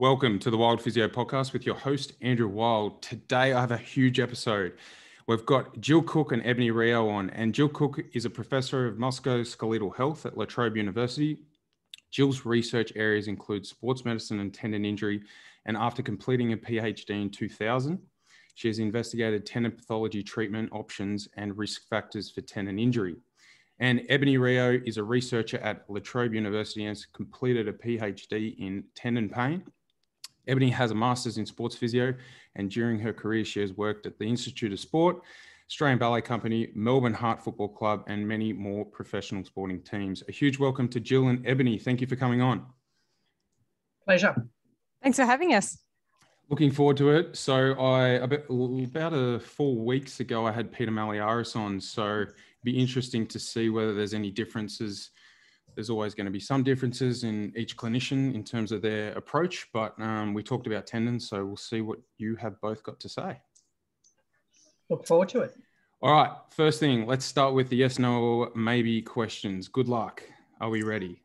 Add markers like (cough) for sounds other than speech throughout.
Welcome to the Wild Physio podcast with your host, Andrew Wild. Today, I have a huge episode. We've got Jill Cook and Ebonie Rio on, and Jill Cook is a professor of musculoskeletal health at La Trobe University. Jill's research areas include sports medicine and tendon injury, and after completing a PhD in 2000, she has investigated tendon pathology treatment options and risk factors for tendon injury. And Ebonie Rio is a researcher at La Trobe University and has completed a PhD in tendon pain. Ebonie has a master's in sports physio, and during her career, she has worked at the Institute of Sport, Australian Ballet Company, Melbourne Heart Football Club, and many more professional sporting teams. A huge welcome to Jill and Ebonie. Thank you for coming on. Pleasure. Thanks for having us. Looking forward to it. So I about, about a four weeks ago, I had Peter Malliaras on. So be interesting to see whether there's any differences. There's always going to be some differences in each clinician in terms of their approach, but um, we talked about tendons, so we'll see what you have both got to say. Look forward to it. All right, first thing, let's start with the yes, no, maybe questions. Good luck. Are we ready?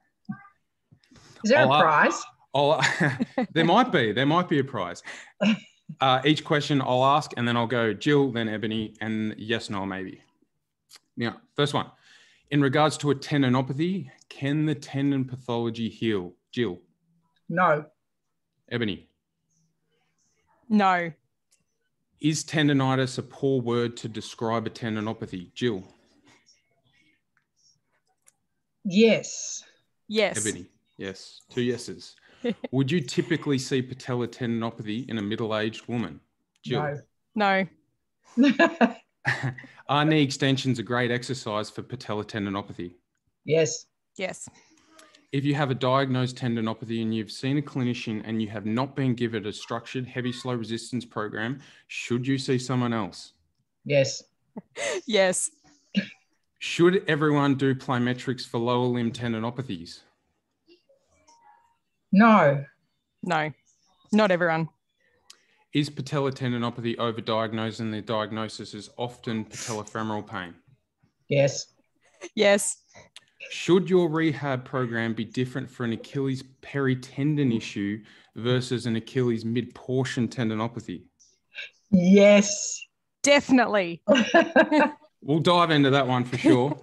Is there I'll, a prize? I'll, (laughs) there might be. There might be a prize. (laughs) Uh, each question I'll ask, and then I'll go Jill, then Ebonie, and yes, no, maybe. Now, first one. In regards to a tendinopathy, can the tendon pathology heal? Jill? No. Ebonie? No. Is tendonitis a poor word to describe a tendinopathy? Jill? Yes. Yes. Ebonie? Yes. Two yeses. (laughs) Would you typically see patellar tendinopathy in a middle aged woman? Jill? No. No. (laughs) (laughs) Are knee extensions a great exercise for patellar tendinopathy? Yes. Yes. If you have a diagnosed tendinopathy and you've seen a clinician and you have not been given a structured heavy slow resistance program, should you see someone else? Yes. (laughs) yes. Should everyone do plyometrics for lower limb tendinopathies? No. No, not everyone. Is patellar tendinopathy overdiagnosed and the diagnosis is often patellofemoral pain? Yes. Yes. Should your rehab program be different for an Achilles peritendon issue versus an Achilles mid portion tendinopathy? Yes. Definitely. (laughs) we'll dive into that one for sure.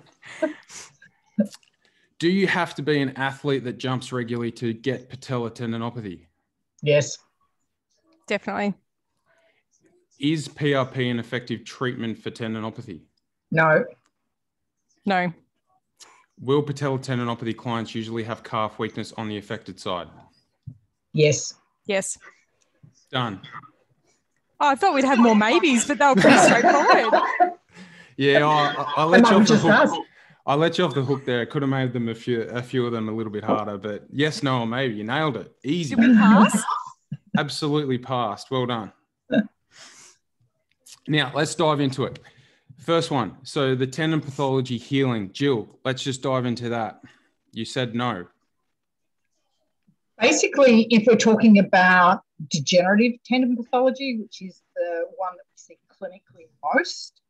Do you have to be an athlete that jumps regularly to get patellar tendinopathy? Yes. Definitely. Is PRP an effective treatment for tendinopathy? No. No. Will patellar tendinopathy clients usually have calf weakness on the affected side? Yes. Yes. Done. Oh, I thought we'd have more maybes, but they were pretty straightforward. (laughs) yeah, I, I let you off the hook. I let you off the hook there. I could have made them a few, a few of them a little bit harder, but yes, no, or maybe you nailed it. Easy. Did we pass? (laughs) Absolutely passed. Well done. now, let's dive into it. First one. So, the tendon pathology healing. Jill, let's just dive into that. You said no. Basically, if we're talking about degenerative tendon pathology, which is the one that we see clinically most,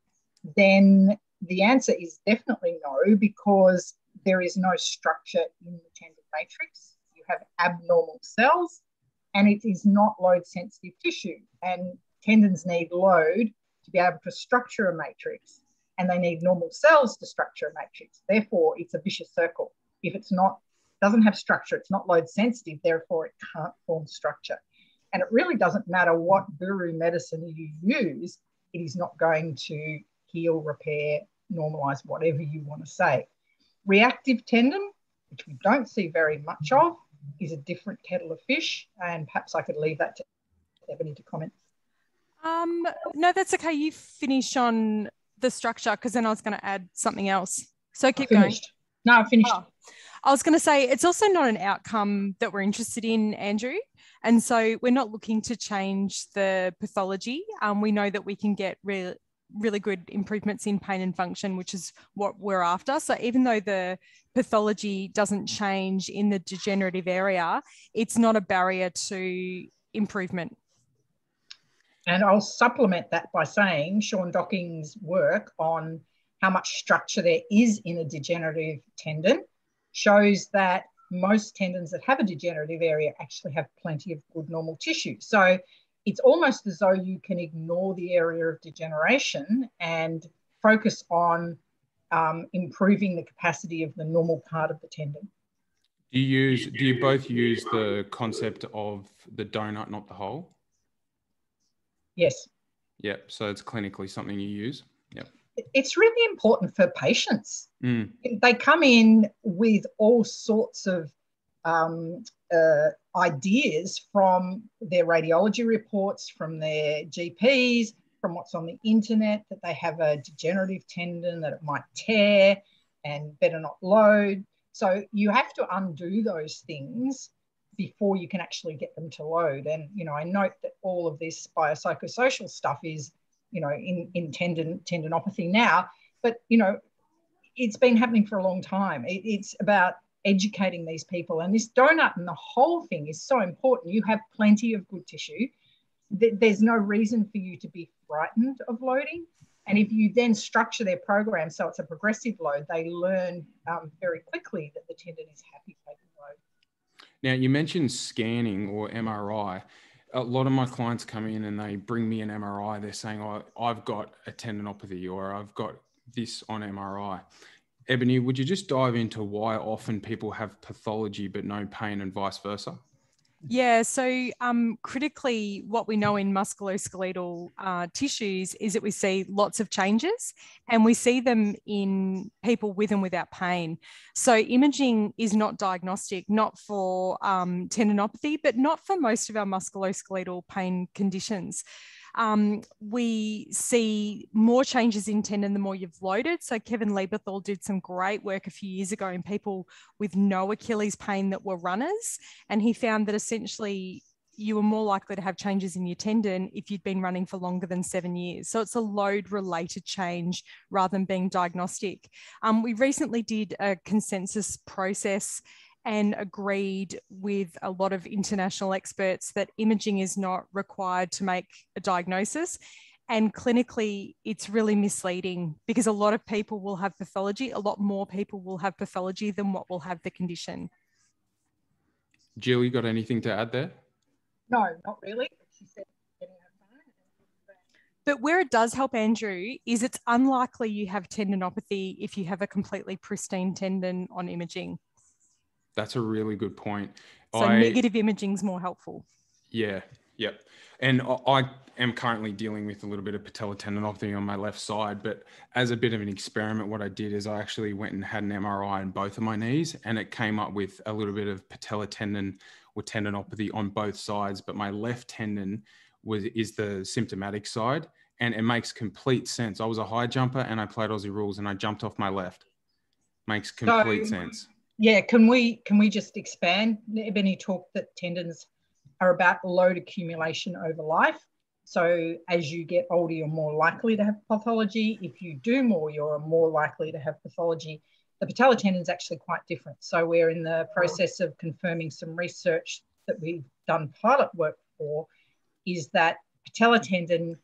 then the answer is definitely no, because there is no structure in the tendon matrix. You have abnormal cells and it is not load sensitive tissue. And tendons need load to be able to structure a matrix, and they need normal cells to structure a matrix. Therefore, it's a vicious circle. If it's not, doesn't have structure, it's not load sensitive, therefore, it can't form structure. And it really doesn't matter what guru medicine you use, it is not going to heal, repair, normalize, whatever you want to say. Reactive tendon, which we don't see very much of, is a different kettle of fish. And perhaps I could leave that to Ebonie to comment. Um, no, that's okay. You finish on the structure because then I was going to add something else. So keep going. No, I finished. Oh. I was going to say it's also not an outcome that we're interested in, Andrew. And so we're not looking to change the pathology. Um, we know that we can get really really good improvements in pain and function, which is what we're after. So even though the pathology doesn't change in the degenerative area, it's not a barrier to improvement. And I'll supplement that by saying Sean Docking's work on how much structure there is in a degenerative tendon shows that most tendons that have a degenerative area actually have plenty of good normal tissue. So it's almost as though you can ignore the area of degeneration and focus on um, improving the capacity of the normal part of the tendon. Do you use? Do you both use the concept of the donut, not the hole? Yes. Yep. So it's clinically something you use. Yep. It's really important for patients. Mm. They come in with all sorts of um, uh, ideas from their radiology reports, from their GPs, from what's on the internet, that they have a degenerative tendon, that it might tear and better not load. So you have to undo those things before you can actually get them to load. And, you know, I note that all of this biopsychosocial stuff is, you know, in, in tendon, tendinopathy now, but, you know, it's been happening for a long time. It, it's about educating these people. And this donut and the whole thing is so important. You have plenty of good tissue. There's no reason for you to be frightened of loading. And if you then structure their program so it's a progressive load, they learn um, very quickly that the tendon is happy taking load. Now, you mentioned scanning or MRI. A lot of my clients come in and they bring me an MRI. They're saying, oh, I've got a tendinopathy or I've got this on MRI. Ebonie, would you just dive into why often people have pathology but no pain and vice versa? Yeah, so um, critically, what we know in musculoskeletal uh, tissues is that we see lots of changes and we see them in people with and without pain. So, imaging is not diagnostic, not for um, tendinopathy, but not for most of our musculoskeletal pain conditions um, we see more changes in tendon the more you've loaded. So Kevin Lieberthal did some great work a few years ago in people with no Achilles pain that were runners. And he found that essentially you were more likely to have changes in your tendon if you'd been running for longer than seven years. So it's a load related change rather than being diagnostic. Um, we recently did a consensus process and agreed with a lot of international experts that imaging is not required to make a diagnosis. And clinically, it's really misleading because a lot of people will have pathology, a lot more people will have pathology than what will have the condition. Jill, you got anything to add there? No, not really. But where it does help Andrew is it's unlikely you have tendinopathy if you have a completely pristine tendon on imaging. That's a really good point. So I, negative imaging is more helpful. Yeah, yep. And I am currently dealing with a little bit of patella tendinopathy on my left side. But as a bit of an experiment, what I did is I actually went and had an MRI on both of my knees, and it came up with a little bit of patella tendon or tendinopathy on both sides. But my left tendon was is the symptomatic side, and it makes complete sense. I was a high jumper, and I played Aussie rules, and I jumped off my left. Makes complete so, sense yeah, can we can we just expand? Ebonie talked that tendons are about load accumulation over life. So as you get older, you're more likely to have pathology. If you do more, you're more likely to have pathology. The patellar tendon is actually quite different. So we're in the process of confirming some research that we've done pilot work for, is that patellar tendon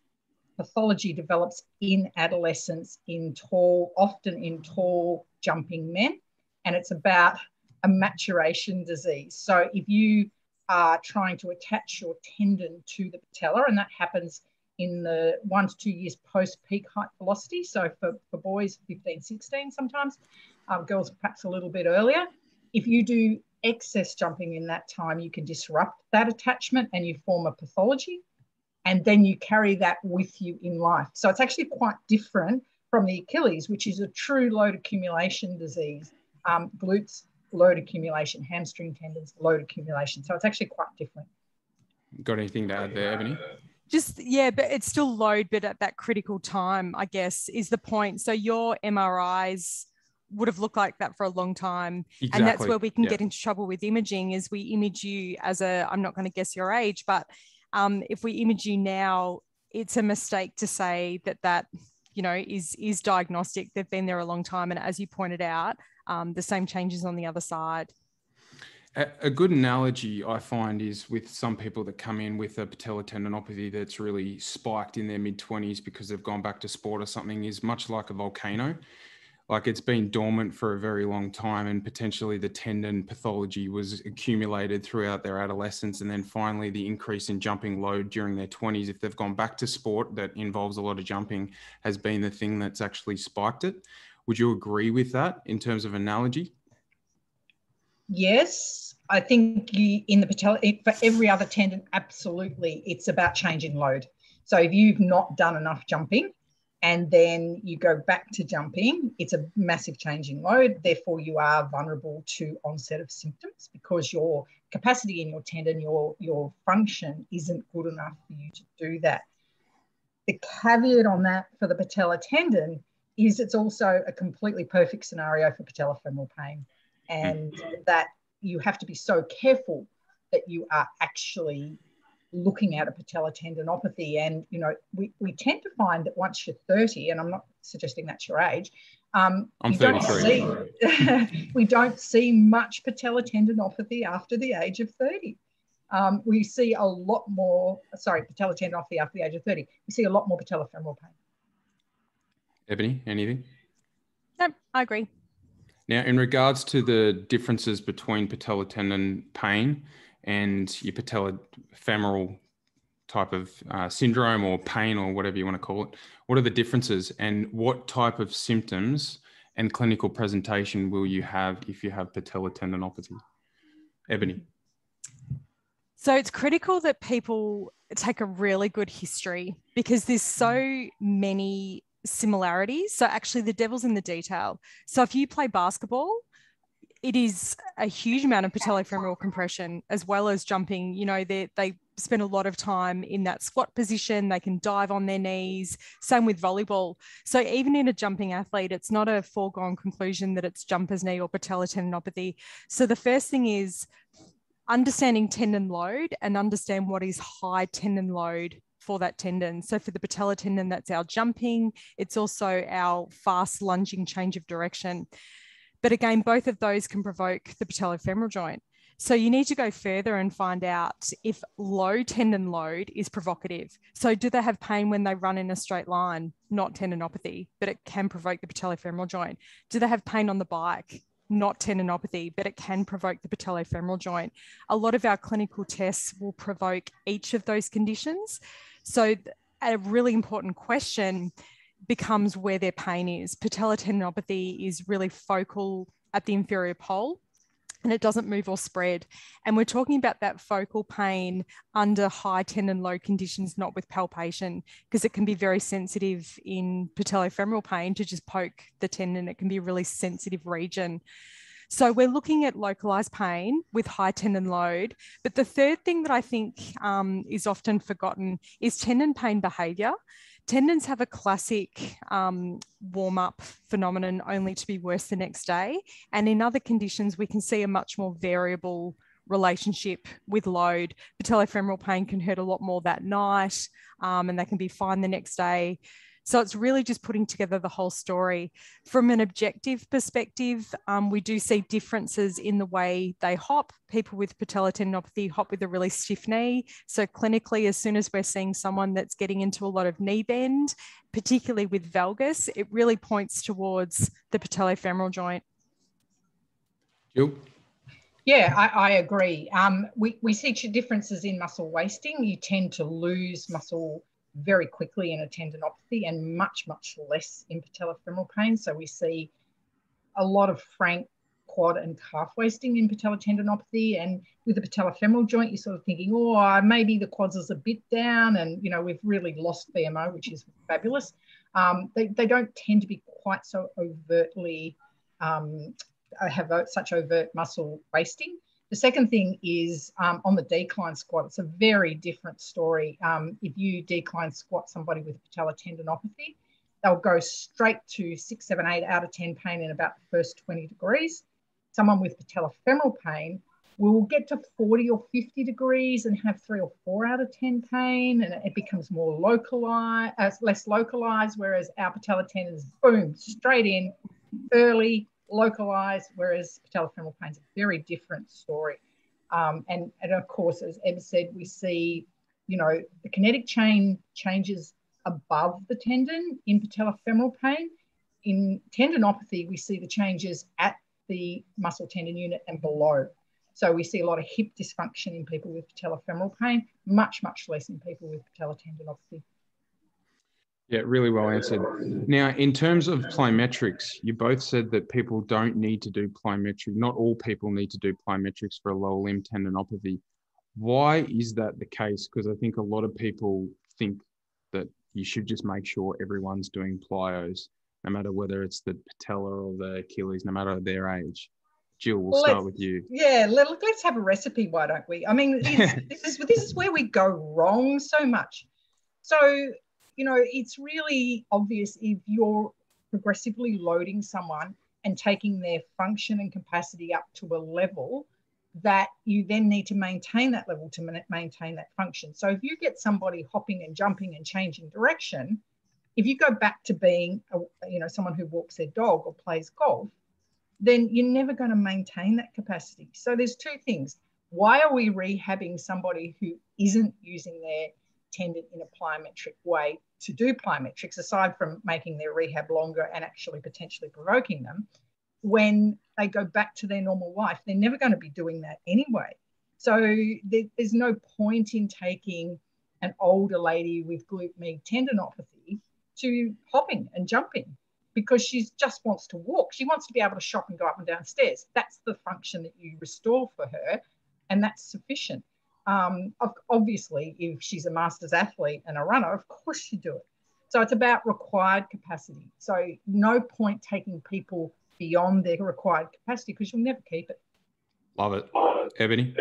pathology develops in adolescence in tall, often in tall jumping men and it's about a maturation disease. So if you are trying to attach your tendon to the patella, and that happens in the one to two years post peak height velocity. So for, for boys, 15, 16 sometimes, um, girls perhaps a little bit earlier. If you do excess jumping in that time, you can disrupt that attachment and you form a pathology. And then you carry that with you in life. So it's actually quite different from the Achilles, which is a true load accumulation disease um, glutes load accumulation, hamstring tendons load accumulation. So it's actually quite different. Got anything to add there, Ebonie? Just yeah, but it's still load, but at that critical time, I guess, is the point. So your MRIs would have looked like that for a long time. Exactly. And that's where we can yeah. get into trouble with imaging is we image you as a, I'm not going to guess your age, but um, if we image you now, it's a mistake to say that that, you know, is, is diagnostic. They've been there a long time. And as you pointed out, um, the same changes on the other side. A good analogy I find is with some people that come in with a patellar tendinopathy that's really spiked in their mid 20s because they've gone back to sport or something, is much like a volcano. like it's been dormant for a very long time and potentially the tendon pathology was accumulated throughout their adolescence and then finally the increase in jumping load during their 20s if they've gone back to sport that involves a lot of jumping has been the thing that's actually spiked it would you agree with that in terms of analogy yes i think you, in the patella for every other tendon absolutely it's about changing load so if you've not done enough jumping and then you go back to jumping, it's a massive change in load. Therefore, you are vulnerable to onset of symptoms because your capacity in your tendon, your, your function isn't good enough for you to do that. The caveat on that for the patella tendon is it's also a completely perfect scenario for patellofemoral pain, and that you have to be so careful that you are actually looking at a patella tendinopathy. And, you know, we, we tend to find that once you're 30, and I'm not suggesting that's your age, um, I'm we, don't see, (laughs) we don't see much patella tendinopathy after the age of 30. Um, we see a lot more, sorry, patella tendinopathy after the age of 30. We see a lot more patellofemoral pain. Ebonie, anything? No, I agree. Now, in regards to the differences between patella tendon pain and your patellofemoral type of uh, syndrome or pain or whatever you want to call it, what are the differences and what type of symptoms and clinical presentation will you have if you have patella tendinopathy? Ebonie. So it's critical that people take a really good history because there's so many similarities. So actually, the devil's in the detail. So if you play basketball, it is a huge amount of patellofemoral compression as well as jumping. You know, they they spend a lot of time in that squat position. They can dive on their knees. Same with volleyball. So even in a jumping athlete, it's not a foregone conclusion that it's jumper's knee or patella tendinopathy. So the first thing is understanding tendon load and understand what is high tendon load for that tendon. So for the patella tendon, that's our jumping. It's also our fast lunging change of direction. But again, both of those can provoke the patellofemoral joint. So you need to go further and find out if low tendon load is provocative. So do they have pain when they run in a straight line? Not tendinopathy, but it can provoke the patellofemoral joint. Do they have pain on the bike? Not tendinopathy, but it can provoke the patellofemoral joint. A lot of our clinical tests will provoke each of those conditions. So a really important question becomes where their pain is. Patellar tendinopathy is really focal at the inferior pole and it doesn't move or spread. And we're talking about that focal pain under high tendon load conditions, not with palpation, because it can be very sensitive in patellofemoral pain to just poke the tendon. It can be a really sensitive region. So we're looking at localized pain with high tendon load. But the third thing that I think um, is often forgotten is tendon pain behavior tendons have a classic um, warm up phenomenon only to be worse the next day. And in other conditions, we can see a much more variable relationship with load. Patellofemoral pain can hurt a lot more that night um, and they can be fine the next day. So it's really just putting together the whole story. From an objective perspective, um, we do see differences in the way they hop. People with patellar tendinopathy hop with a really stiff knee. So clinically, as soon as we're seeing someone that's getting into a lot of knee bend, particularly with valgus, it really points towards the patellofemoral joint. Jill? Yeah, I, I agree. Um, we, we see differences in muscle wasting. You tend to lose muscle very quickly in a tendinopathy and much, much less in patellofemoral pain. So we see a lot of frank quad and calf wasting in patellar tendinopathy. And with the patellofemoral joint, you're sort of thinking, oh, maybe the quads is a bit down and, you know, we've really lost VMO, which is fabulous. Um, they, they don't tend to be quite so overtly um, have such overt muscle wasting. The second thing is um, on the decline squat, it's a very different story. Um, if you decline squat somebody with patellar tendinopathy, they'll go straight to six, seven, eight out of 10 pain in about the first 20 degrees. Someone with patellofemoral pain will get to 40 or 50 degrees and have three or four out of 10 pain, and it becomes more localized, uh, less localized, whereas our patellar tendons, boom, straight in early, localized, whereas patellofemoral pain is a very different story. Um, and, and of course, as Eb said, we see, you know, the kinetic chain changes above the tendon in patellofemoral pain. in tendinopathy, we see the changes at the muscle tendon unit and below. So we see a lot of hip dysfunction in people with patellofemoral pain, much, much less in people with patellar tendinopathy. Yeah, really well answered. Now, in terms of plyometrics, you both said that people don't need to do plyometric. Not all people need to do plyometrics for a lower limb tendinopathy. Why is that the case? Because I think a lot of people think that you should just make sure everyone's doing plyos, no matter whether it's the patella or the Achilles, no matter their age. Jill, we'll start with you. Yeah, let, us have a recipe, why don't we? I mean, (laughs) this is this is where we go wrong so much. So you know, it's really obvious if you're progressively loading someone and taking their function and capacity up to a level that you then need to maintain that level to maintain that function. So if you get somebody hopping and jumping and changing direction, if you go back to being, a, you know, someone who walks their dog or plays golf, then you're never going to maintain that capacity. So there's two things. Why are we rehabbing somebody who isn't using their tendon in a plyometric way to do plyometrics, aside from making their rehab longer and actually potentially provoking them, when they go back to their normal life, they're never going to be doing that anyway. So there, there's no point in taking an older lady with glute med tendinopathy to hopping and jumping because she just wants to walk. She wants to be able to shop and go up and down stairs. That's the function that you restore for her, and that's sufficient. Um, obviously, if she's a master's athlete and a runner, of course you do it. So it's about required capacity. So no point taking people beyond their required capacity because you'll never keep it. Love it. Ebonie?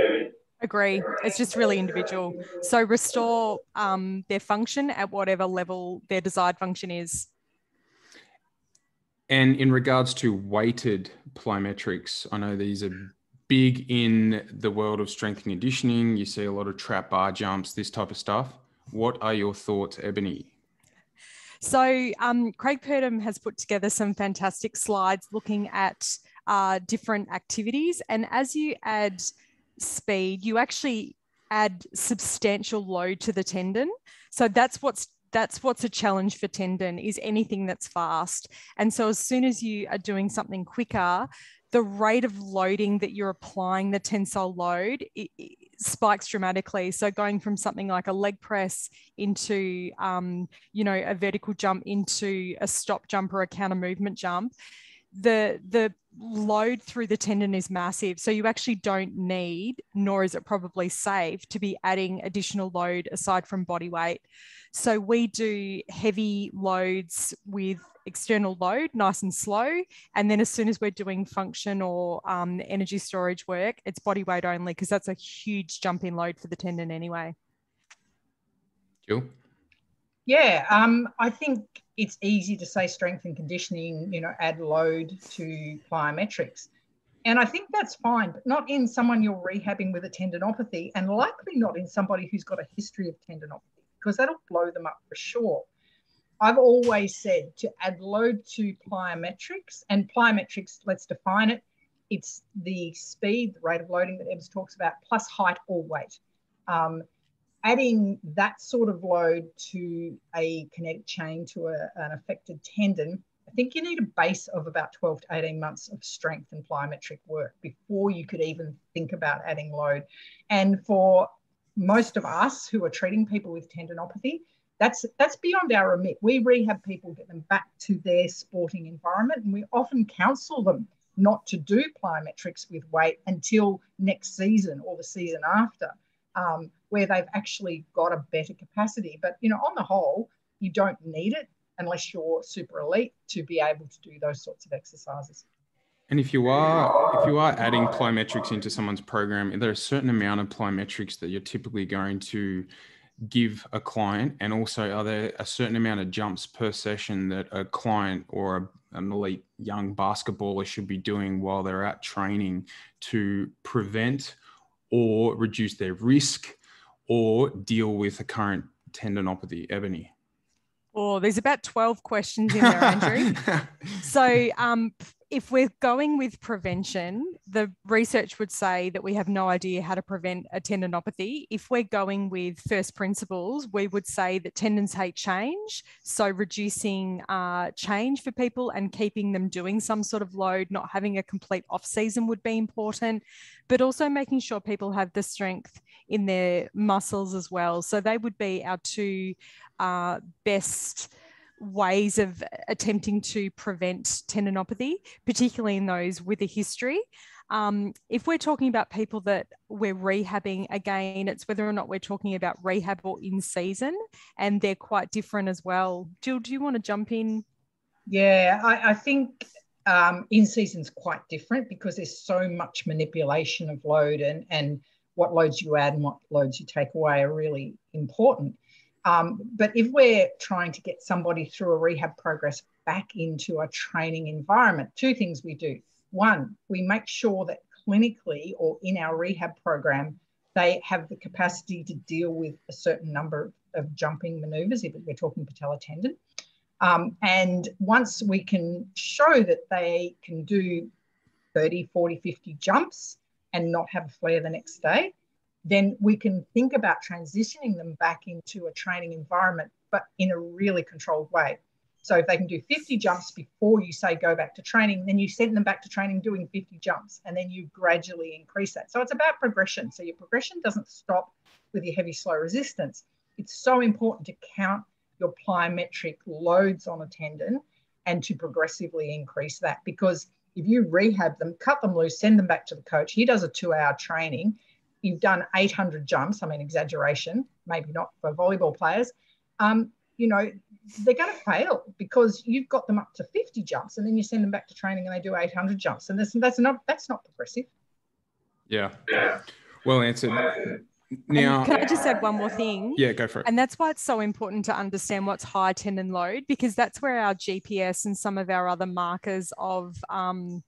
Agree. It's just really individual. So restore um, their function at whatever level their desired function is. And in regards to weighted plyometrics, I know these are big in the world of strength and conditioning. You see a lot of trap bar jumps, this type of stuff. What are your thoughts, Ebonie? So, um, Craig Purdam has put together some fantastic slides looking at uh, different activities. And as you add speed, you actually add substantial load to the tendon. So that's what's that's what's a challenge for tendon is anything that's fast. And so as soon as you are doing something quicker, the rate of loading that you're applying the tensile load it, it spikes dramatically. So going from something like a leg press into, um, you know, a vertical jump into a stop jump or a counter movement jump, the the load through the tendon is massive. So you actually don't need, nor is it probably safe, to be adding additional load aside from body weight. So we do heavy loads with external load, nice and slow. And then as soon as we're doing function or um, energy storage work, it's body weight only because that's a huge jump in load for the tendon anyway. Jill? Yeah, um, I think it's easy to say strength and conditioning, you know, add load to plyometrics. And I think that's fine, but not in someone you're rehabbing with a tendinopathy and likely not in somebody who's got a history of tendinopathy because that'll blow them up for sure. I've always said to add load to plyometrics, and plyometrics, let's define it. It's the speed, the rate of loading that Ebbs talks about, plus height or weight. Um, adding that sort of load to a kinetic chain to a, an affected tendon, I think you need a base of about 12 to 18 months of strength and plyometric work before you could even think about adding load. And for most of us who are treating people with tendinopathy, that's that's beyond our remit. We rehab people, get them back to their sporting environment, and we often counsel them not to do plyometrics with weight until next season or the season after, um, where they've actually got a better capacity. But you know, on the whole, you don't need it unless you're super elite to be able to do those sorts of exercises. And if you are if you are adding plyometrics into someone's program, there are a certain amount of plyometrics that you're typically going to give a client? And also, are there a certain amount of jumps per session that a client or an elite young basketballer should be doing while they're at training to prevent or reduce their risk or deal with a current tendinopathy? Ebonie. Oh, there's about 12 questions in there, (laughs) Andrew. so, um, if we're going with prevention, the research would say that we have no idea how to prevent a tendinopathy. If we're going with first principles, we would say that tendons hate change. So reducing uh, change for people and keeping them doing some sort of load, not having a complete off season would be important, but also making sure people have the strength in their muscles as well. So they would be our two uh, best ways of attempting to prevent tendinopathy, particularly in those with a history. Um, if we're talking about people that we're rehabbing, again, it's whether or not we're talking about rehab or in season, and they're quite different as well. Jill, do you want to jump in? Yeah, I, I think um, in season's quite different because there's so much manipulation of load and and what loads you add and what loads you take away are really important. Um, but if we're trying to get somebody through a rehab progress back into a training environment, two things we do. One, we make sure that clinically or in our rehab program, they have the capacity to deal with a certain number of jumping maneuvers, if we're talking patella tendon. Um, and once we can show that they can do 30, 40, 50 jumps and not have a flare the next day, then we can think about transitioning them back into a training environment, but in a really controlled way. So if they can do 50 jumps before you say go back to training, then you send them back to training doing 50 jumps and then you gradually increase that. So it's about progression. So your progression doesn't stop with your heavy slow resistance. It's so important to count your plyometric loads on a tendon and to progressively increase that because if you rehab them, cut them loose, send them back to the coach, he does a two hour training you've done 800 jumps, I mean, exaggeration, maybe not for volleyball players, um, you know, they're going to fail because you've got them up to 50 jumps and then you send them back to training and they do 800 jumps. And that's, that's not, that's not progressive. Yeah. Well answered. Now, and can I just add one more thing? Yeah, go for it. And that's why it's so important to understand what's high tendon load because that's where our GPS and some of our other markers of um,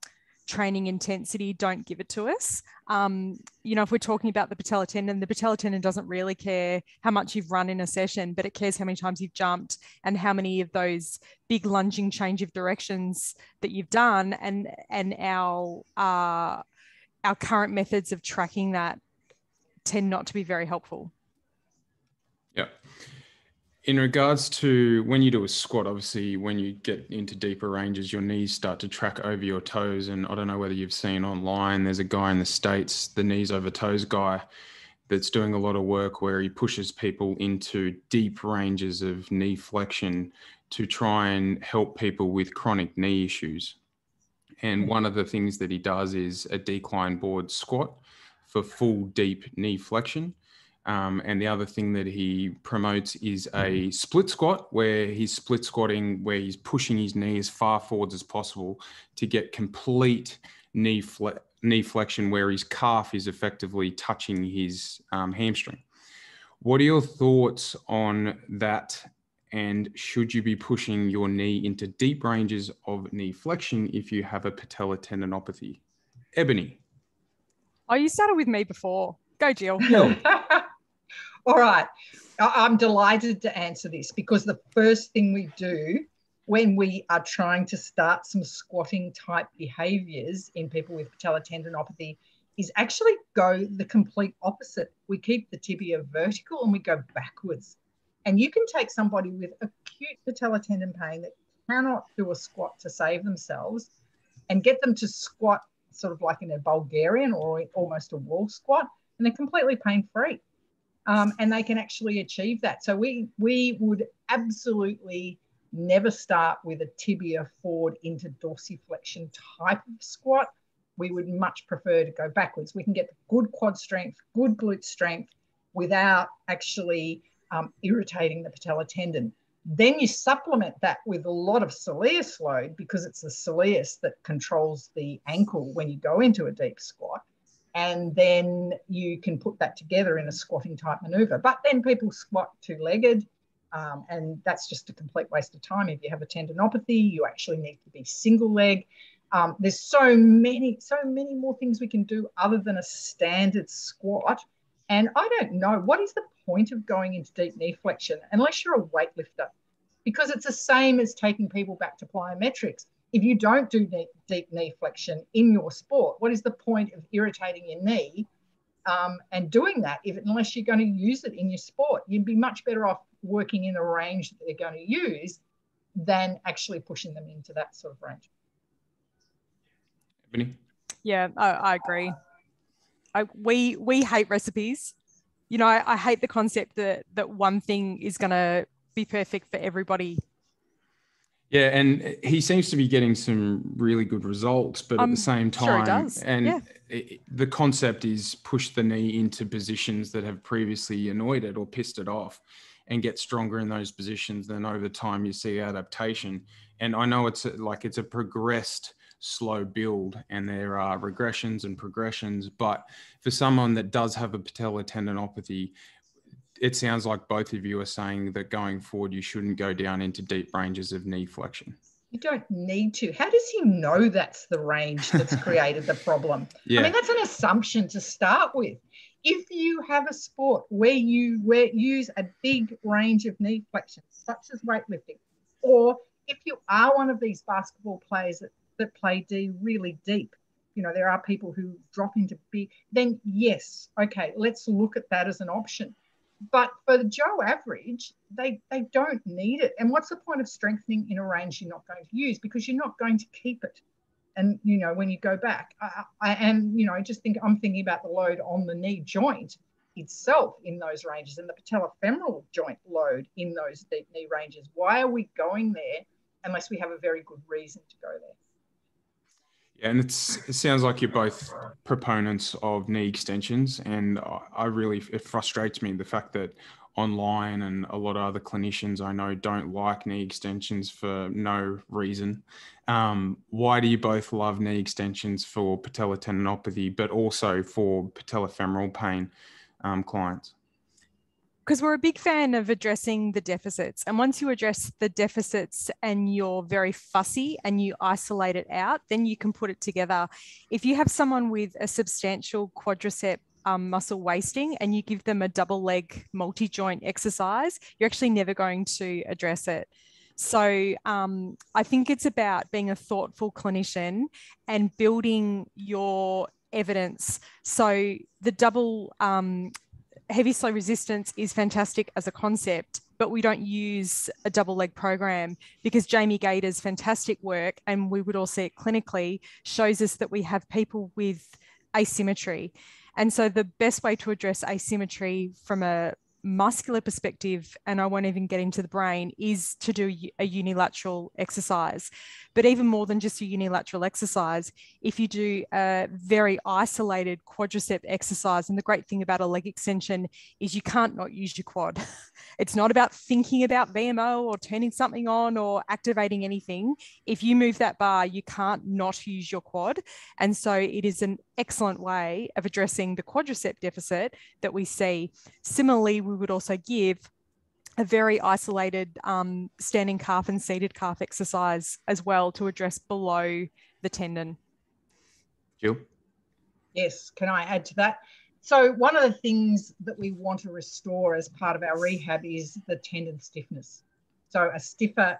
training intensity don't give it to us. Um, you know, if we're talking about the patella tendon, the patella tendon doesn't really care how much you've run in a session, but it cares how many times you've jumped and how many of those big lunging change of directions that you've done. And and our uh, our current methods of tracking that tend not to be very helpful. Yeah in regards to when you do a squat, obviously, when you get into deeper ranges, your knees start to track over your toes. And I don't know whether you've seen online, there's a guy in the States, the knees over toes guy, that's doing a lot of work where he pushes people into deep ranges of knee flexion to try and help people with chronic knee issues. And one of the things that he does is a decline board squat for full deep knee flexion. Um, and the other thing that he promotes is a split squat where he's split squatting, where he's pushing his knee as far forwards as possible to get complete knee, fle- knee flexion where his calf is effectively touching his um, hamstring. What are your thoughts on that? And should you be pushing your knee into deep ranges of knee flexion if you have a patella tendinopathy? Ebonie. Oh, you started with me before. Go, Jill. (laughs) (laughs) All right. I'm delighted to answer this because the first thing we do when we are trying to start some squatting type behaviors in people with patellar tendinopathy is actually go the complete opposite. We keep the tibia vertical and we go backwards. And you can take somebody with acute patellar tendon pain that cannot do a squat to save themselves and get them to squat sort of like in a Bulgarian or almost a wall squat, and they're completely pain free um, and they can actually achieve that. So we we would absolutely never start with a tibia forward into dorsiflexion type of squat. We would much prefer to go backwards. We can get good quad strength, good glute strength without actually um, irritating the patella tendon. Then you supplement that with a lot of soleus load because it's the soleus that controls the ankle when you go into a deep squat and then you can put that together in a squatting type maneuver. But then people squat two legged, um, and that's just a complete waste of time. If you have a tendinopathy, you actually need to be single leg. Um, there's so many, so many more things we can do other than a standard squat. And I don't know what is the point of going into deep knee flexion unless you're a weightlifter, because it's the same as taking people back to plyometrics. If you don't do deep, deep knee flexion in your sport, what is the point of irritating your knee um, and doing that if unless you're going to use it in your sport? You'd be much better off working in a range that they're going to use than actually pushing them into that sort of range. Ebonie? Yeah, I, I agree. I, we we hate recipes. You know, I, I hate the concept that that one thing is going to be perfect for everybody yeah, and he seems to be getting some really good results, but um, at the same time, sure and yeah. it, the concept is push the knee into positions that have previously annoyed it or pissed it off, and get stronger in those positions. Then over time, you see adaptation. And I know it's like it's a progressed slow build and there are regressions and progressions but for someone that does have a patellar tendinopathy it sounds like both of you are saying that going forward, you shouldn't go down into deep ranges of knee flexion. You don't need to. How does he know that's the range that's (laughs) created the problem? Yeah. I mean, that's an assumption to start with. If you have a sport where you where use a big range of knee flexion, such as weightlifting, or if you are one of these basketball players that, that play D really deep, you know, there are people who drop into big, then yes, okay, let's look at that as an option. But for the Joe average, they, they don't need it. And what's the point of strengthening in a range you're not going to use because you're not going to keep it? And you know, when you go back, I, I and you know, I just think I'm thinking about the load on the knee joint itself in those ranges and the patellofemoral joint load in those deep knee ranges. Why are we going there unless we have a very good reason to go there? Yeah, and it sounds like you're both proponents of knee extensions, and I really it frustrates me the fact that online and a lot of other clinicians I know don't like knee extensions for no reason. Um, why do you both love knee extensions for patellar tendinopathy, but also for patellofemoral pain um, clients? Because we're a big fan of addressing the deficits. And once you address the deficits and you're very fussy and you isolate it out, then you can put it together. If you have someone with a substantial quadricep um, muscle wasting and you give them a double leg multi joint exercise, you're actually never going to address it. So um, I think it's about being a thoughtful clinician and building your evidence. So the double um, heavy slow resistance is fantastic as a concept, but we don't use a double leg program because Jamie Gaida's fantastic work, and we would all see it clinically, shows us that we have people with asymmetry. And so the best way to address asymmetry from a muscular perspective, and I won't even get into the brain, is to do a unilateral exercise. But even more than just a unilateral exercise, if you do a very isolated quadricep exercise, and the great thing about a leg extension is you can't not use your quad. (laughs) It's not about thinking about VMO or turning something on or activating anything. If you move that bar, you can't not use your quad. And so it is an excellent way of addressing the quadricep deficit that we see. Similarly, we would also give a very isolated um, standing calf and seated calf exercise as well to address below the tendon. Jill? Yes, can I add to that? So, one of the things that we want to restore as part of our rehab is the tendon stiffness. So, a stiffer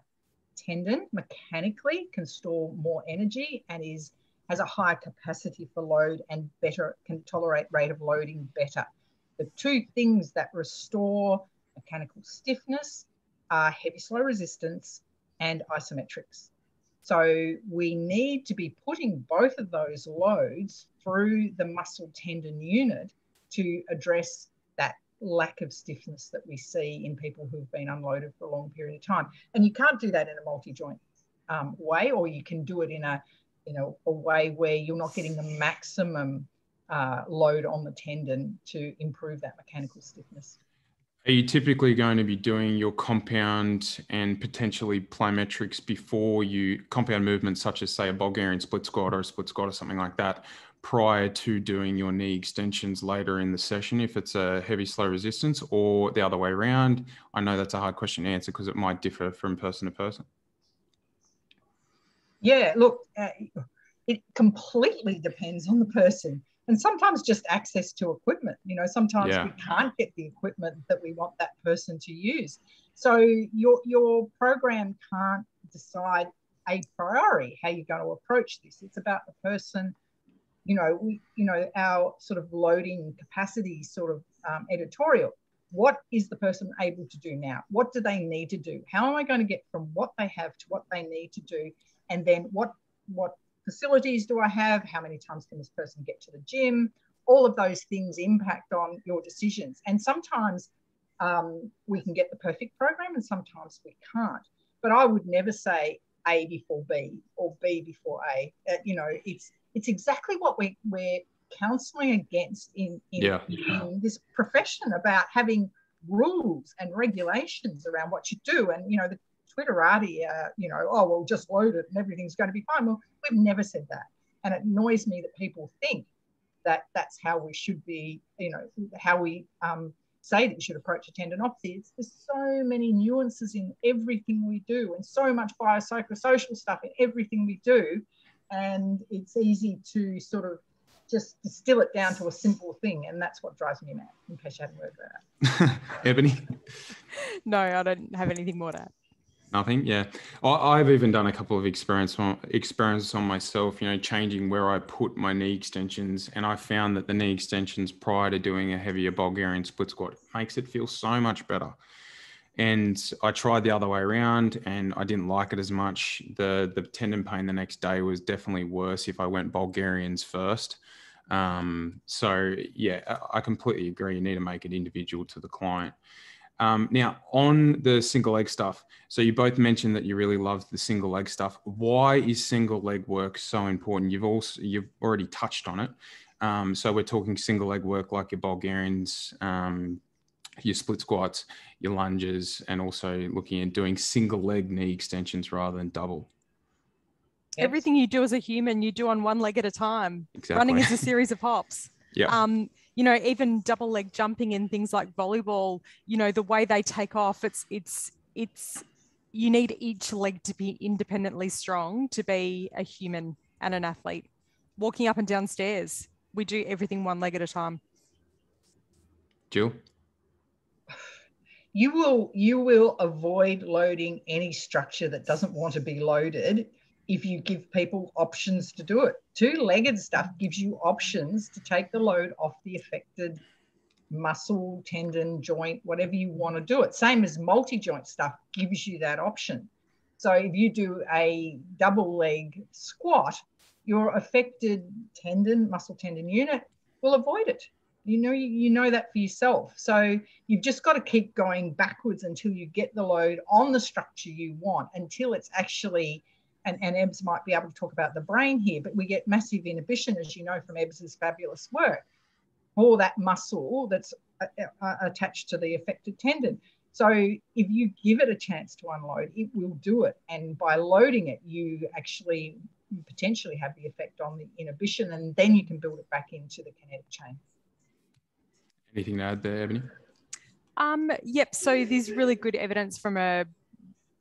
tendon mechanically can store more energy and is has a higher capacity for load and better can tolerate rate of loading better. The two things that restore mechanical stiffness are heavy slow resistance and isometrics. So we need to be putting both of those loads through the muscle tendon unit to address that lack of stiffness that we see in people who've been unloaded for a long period of time. And you can't do that in a multi-joint um, way, or you can do it in a you know a way where you're not getting the maximum uh, load on the tendon to improve that mechanical stiffness. Are you typically going to be doing your compound and potentially plyometrics before you compound movements such as say a Bulgarian split squat or a split squat or something like that prior to doing your knee extensions later in the session if it's a heavy slow resistance or the other way around? I know that's a hard question to answer because it might differ from person to person. Yeah, look, uh, it completely depends on the person and sometimes just access to equipment. You know, sometimes yeah. we can't get the equipment that we want that person to use. So your your program can't decide a priori how you're going to approach this. It's about the person, you know, we, you know, our sort of loading capacity sort of um, editorial. What is the person able to do now? What do they need to do? How am I going to get from what they have to what they need to do? And then what what facilities do I have? How many times can this person get to the gym? All of those things impact on your decisions. And sometimes um, we can get the perfect program and sometimes we can't. But I would never say A before B or B before A. Uh, you know, it's it's exactly what we, we're counselling against in, in, yeah. in this profession about having rules and regulations around what you do. And, you know, the Twitterati, uh, you know, oh, well, just load it and everything's going to be fine. Well, we've never said that. And it annoys me that people think that that's how we should be, you know, how we um, say that you should approach a tendinopathy. It's, there's so many nuances in everything we do and so much biopsychosocial stuff in everything we do. And it's easy to sort of just distill it down to a simple thing. And that's what drives me mad, in case you hadn't heard that. (laughs) Ebonie? (laughs) No, I don't have anything more to add. Nothing. Yeah, I, have even done a couple of experiments on, on myself. You know, changing where I put my knee extensions, and I found that the knee extensions prior to doing a heavier Bulgarian split squat makes it feel so much better. And I tried the other way around, and I didn't like it as much. the The tendon pain the next day was definitely worse if I went Bulgarians first. Um, so yeah, I completely agree. You need to make it individual to the client. Um, now, on the single leg stuff, so you both mentioned that you really love the single leg stuff. Why is single leg work so important? You've also you've already touched on it. Um, so we're talking single leg work like your Bulgarians, um, your split squats, your lunges, and also looking at doing single leg knee extensions rather than double. Everything you do as a human, you do on one leg at a time. Exactly. Running is a series of hops. (laughs) Yeah. Um, you know, even double leg jumping in things like volleyball, you know, the way they take off, it's it's it's you need each leg to be independently strong to be a human and an athlete. Walking up and down stairs, we do everything one leg at a time. Jill? You will you will avoid loading any structure that doesn't want to be loaded if you give people options to do it. Two legged stuff gives you options to take the load off the affected muscle, tendon, joint, whatever you want to do it. Same as multi joint stuff gives you that option. So if you do a double leg squat, your affected tendon, muscle tendon unit will avoid it. You know, you, you know that for yourself. So you've just got to keep going backwards until you get the load on the structure you want, until it's actually and, and Ebbs might be able to talk about the brain here, but we get massive inhibition, as you know from Ebbs's fabulous work, for that muscle that's uh, uh, attached to the affected tendon. So if you give it a chance to unload, it will do it. And by loading it, you actually potentially have the effect on the inhibition, and then you can build it back into the kinetic chain. Anything to add there, Ebonie? Um, yep. So there's really good evidence from a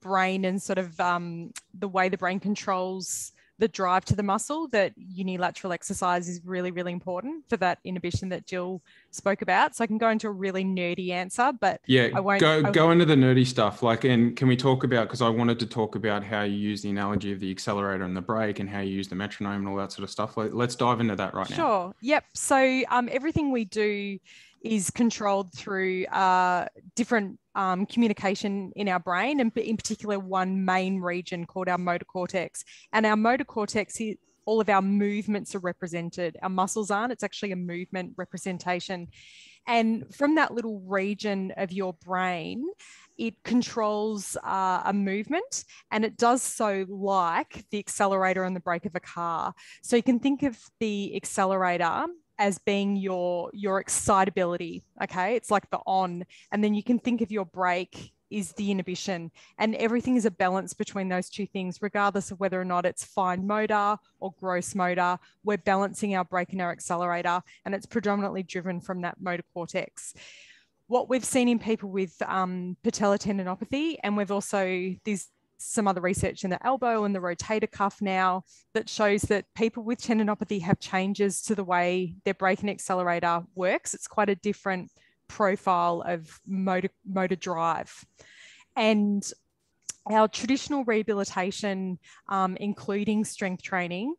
brain and sort of um, the way the brain controls the drive to the muscle that unilateral exercise is really really important for that inhibition that jill spoke about. So i can go into a really nerdy answer but yeah i won't go I, go into the nerdy stuff. Like and can we talk about because i wanted to talk about how you use the analogy of the accelerator and the brake and how you use the metronome and all that sort of stuff. Let's dive into that right sure. now. Sure. Yep. So um, everything we do is controlled through uh, different um, communication in our brain, and in particular, one main region called our motor cortex. And our motor cortex, all of our movements are represented. Our muscles aren't, it's actually a movement representation. And from that little region of your brain, it controls uh, a movement and it does so like the accelerator and the brake of a car. So you can think of the accelerator as being your your excitability okay? It's like the on and then you can think of your brake is the inhibition. And everything is a balance between those two things regardless of whether or not it's fine motor or gross motor. We're balancing our brake and our accelerator and it's predominantly driven from that motor cortex. What we've seen in people with um, patellar tendinopathy and we've also these some other research in the elbow and the rotator cuff now that shows that people with tendinopathy have changes to the way their brake and accelerator works. It's quite a different profile of motor, motor drive. And our traditional rehabilitation, um, including strength training,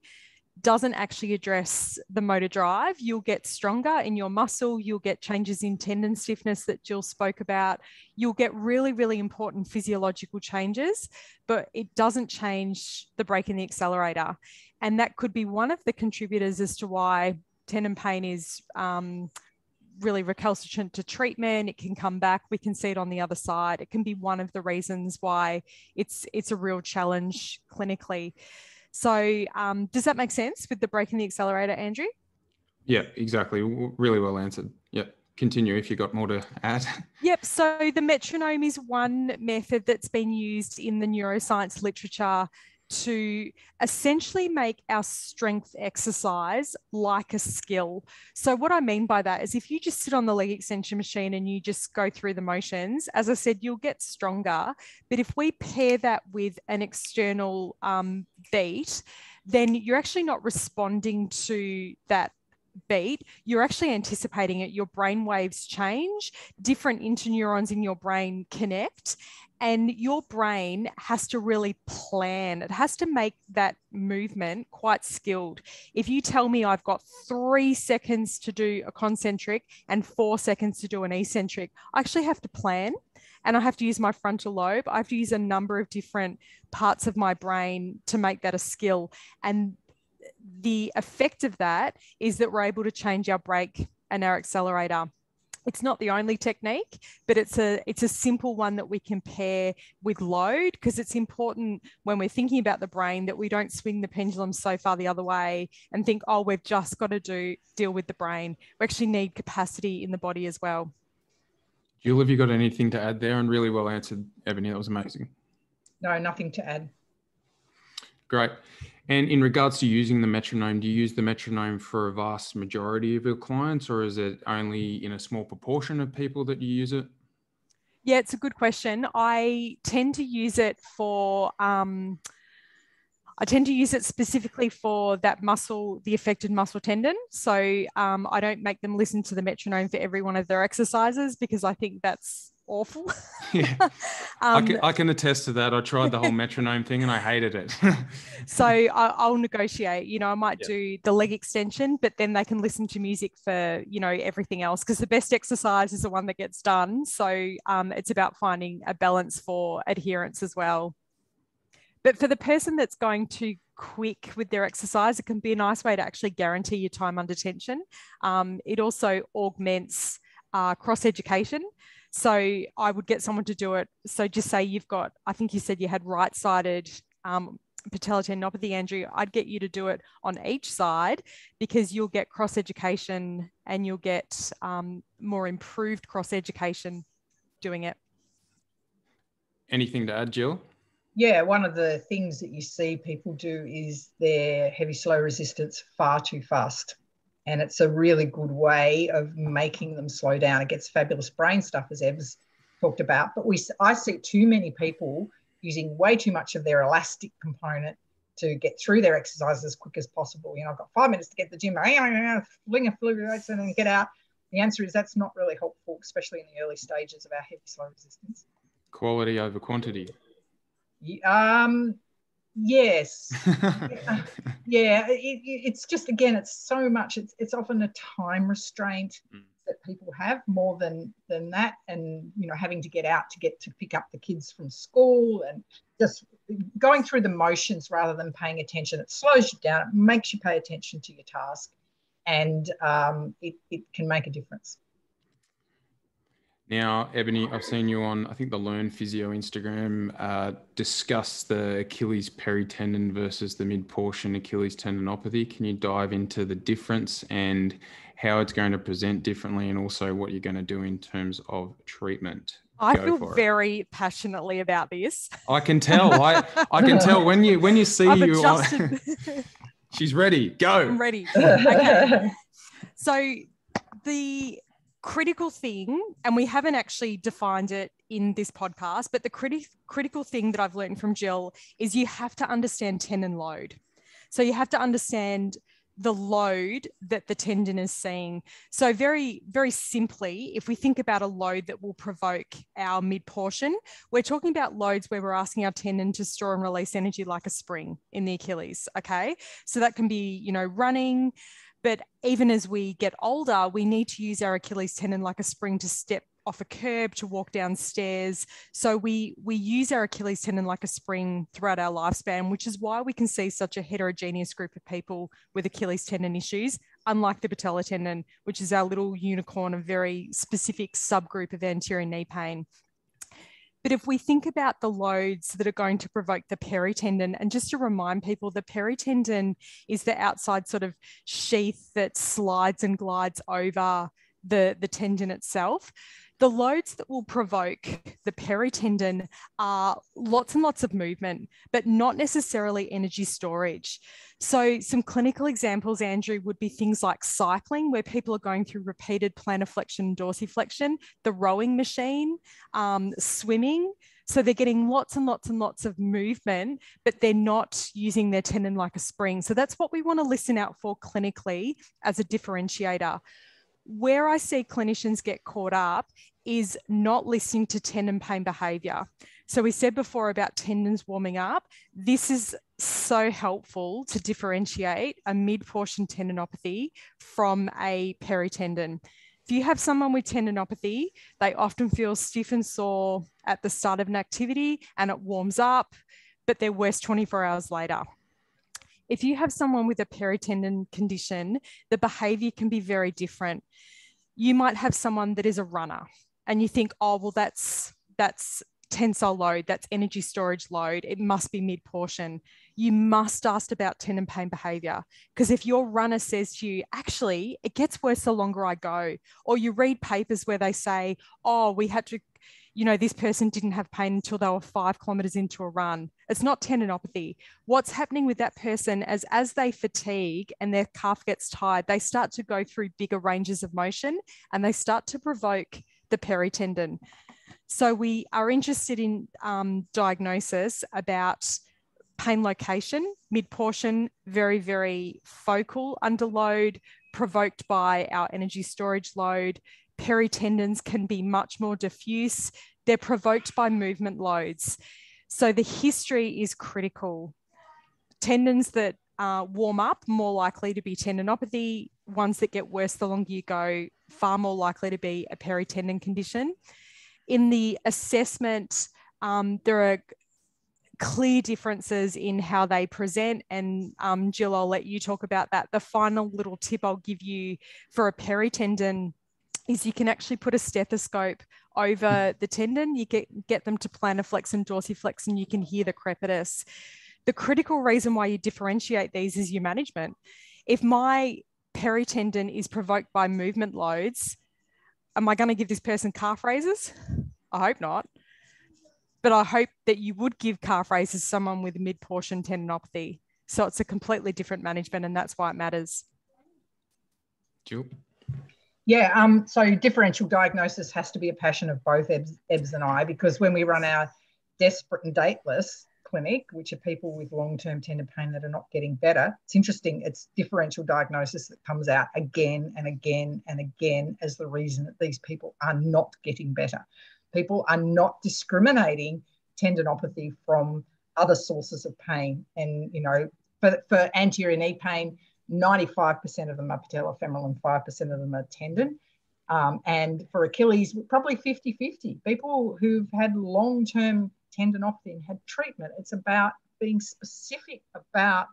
doesn't actually address the motor drive. You'll get stronger in your muscle, you'll get changes in tendon stiffness that Jill spoke about, you'll get really, really important physiological changes, but it doesn't change the brake and the accelerator. And that could be one of the contributors as to why tendon pain is. Um, really recalcitrant to treatment it can come back we can see it on the other side it can be one of the reasons why it's it's a real challenge clinically so um, does that make sense with the brake and the accelerator, Andrew? Yeah, exactly. Really well answered. Yep. Continue if you've got more to add. (laughs) Yep. So the metronome is one method that's been used in the neuroscience literature to essentially make our strength exercise like a skill. So, what I mean by that is if you just sit on the leg extension machine and you just go through the motions, as I said, you'll get stronger. But if we pair that with an external um, beat, then you're actually not responding to that beat, you're actually anticipating it. Your brain waves change, different interneurons in your brain connect, and your brain has to really plan. It has to make that movement quite skilled. If you tell me i've got three seconds to do a concentric and four seconds to do an eccentric i actually have to plan and i have to use my frontal lobe. I have to use a number of different parts of my brain to make that a skill. And the effect of that is that we're able to change our brake and our accelerator it's not the only technique but it's a it's a simple one that we can pair with load because it's important when we're thinking about the brain that we don't swing the pendulum so far the other way and think oh we've just got to do deal with the brain we actually need capacity in the body as well Jill, have you got anything to add there? And really well answered, Ebonie. That was amazing. No, nothing to add. Great. And in regards to using the metronome, do you use the metronome for a vast majority of your clients, or is it only in a small proportion of people that you use it? Yeah, it's a good question. I tend to use it for. Um, I tend to use it specifically for that muscle, the affected muscle tendon. So um, I don't make them listen to the metronome for every one of their exercises because I think that's awful. (laughs) yeah. um, I, can, I, can, attest to that. I tried the whole metronome thing and I hated it. (laughs) so I, will negotiate. You know, I might do the leg extension, but then they can listen to music for, you know, everything else because the best exercise is the one that gets done. So um, it's about finding a balance for adherence as well. But for the person that's going too quick with their exercise, it can be a nice way to actually guarantee your time under tension. Um, it also augments uh, cross education. So I would get someone to do it. So just say you've got, I think you said you had right sided um, patellar tendinopathy, Andrew. I'd get you to do it on each side because you'll get cross education and you'll get um, more improved cross education doing it. Anything to add, Jill? Yeah, one of the things that you see people do is their heavy slow resistance far too fast and it's a really good way of making them slow down. It gets fabulous brain stuff, as Ev's talked about. But we, I see too many people using way too much of their elastic component to get through their exercise as quick as possible. You know, I've got five minutes to get to the gym, fling a flu and then get out. The answer is that's not really helpful, especially in the early stages of our heavy slow resistance. Quality over quantity. Um, Yes. (laughs) yeah. It, it's just, again, it's so much, it's, it's often a time restraint mm. that people have more than, than that. And, you know, having to get out to get to pick up the kids from school and just going through the motions rather than paying attention. It slows you down, it makes you pay attention to your task, and um, it, it can make a difference. Now, Ebonie, I've seen you on, I think the Learn Physio Instagram, uh, discuss the Achilles peritendon versus the mid portion Achilles tendinopathy. Can you dive into the difference and how it's going to present differently and also what you're going to do in terms of treatment? I Go feel very it. passionately about this. I can tell. I, I can tell when you when you (laughs) see I've you. On, (laughs) (laughs) she's ready. Go. I'm ready. Okay. So the critical thing, and we haven't actually defined it in this podcast, but the criti- critical thing that I've learned from Jill is you have to understand tendon load. So you have to understand the load that the tendon is seeing. So, very, very simply, if we think about a load that will provoke our mid portion, we're talking about loads where we're asking our tendon to store and release energy like a spring in the Achilles. Okay. So, that can be, you know, running. But even as we get older, we need to use our Achilles tendon like a spring to step off a curb to walk downstairs. So we we use our Achilles tendon like a spring throughout our lifespan, which is why we can see such a heterogeneous group of people with Achilles tendon issues, unlike the patella tendon, which is our little unicorn, a very specific subgroup of anterior knee pain. But if we think about the loads that are going to provoke the peritendon, and just to remind people, the peritendon is the outside sort of sheath that slides and glides over the, the tendon itself. The loads that will provoke the peritendon are lots and lots of movement, but not necessarily energy storage. So, some clinical examples, Andrew, would be things like cycling, where people are going through repeated plantar flexion and dorsiflexion, the rowing machine, um, swimming. So they're getting lots and lots and lots of movement, but they're not using their tendon like a spring. So that's what we want to listen out for clinically as a differentiator where I see clinicians get caught up is not listening to tendon pain behavior. So we said before about tendons warming up. This is so helpful to differentiate a mid-portion tendinopathy from a peritendon. If you have someone with tendinopathy, they often feel stiff and sore at the start of an activity and it warms up, but they're worse 24 hours later. If you have someone with a peritendon condition, the behavior can be very different. You might have someone that is a runner and you think, oh, well, that's that's tensile load, that's energy storage load, it must be mid portion. You must ask about tendon pain behavior. Because if your runner says to you, actually, it gets worse the longer I go, or you read papers where they say, oh, we had to you know, this person didn't have pain until they were five kilometers into a run. It's not tendinopathy. What's happening with that person is as they fatigue and their calf gets tired, they start to go through bigger ranges of motion and they start to provoke the peritendon. So we are interested in um, diagnosis about pain location, mid portion, very, very focal under load, provoked by our energy storage load, peritendons can be much more diffuse. They're provoked by movement loads. So the history is critical. Tendons that uh, warm up, more likely to be tendinopathy. Ones that get worse the longer you go, far more likely to be a peritendon condition. In the assessment, um, there are clear differences in how they present. And um, Jill, I'll let you talk about that. The final little tip I'll give you for a peritendon is you can actually put a stethoscope over mm-hmm. the tendon. You get, get them to plantar flex and dorsiflex, and you can hear the crepitus. The critical reason why you differentiate these is your management. If my peritendon is provoked by movement loads, am I going to give this person calf raises? I hope not. But I hope that you would give calf raises someone with mid portion tendinopathy. So it's a completely different management, and that's why it matters. Jill? Yeah, um, so differential diagnosis has to be a passion of both Ebs, and I because when we run our desperate and dateless clinic, which are people with long-term tendon pain that are not getting better, it's interesting. It's differential diagnosis that comes out again and again and again as the reason that these people are not getting better. People are not discriminating tendinopathy from other sources of pain. And, you know, for, for anterior knee pain, 95% of them are patellofemoral and 5% of them are tendon. Um, and for Achilles, probably 50 50. People who've had long term tendinopathy and had treatment, it's about being specific about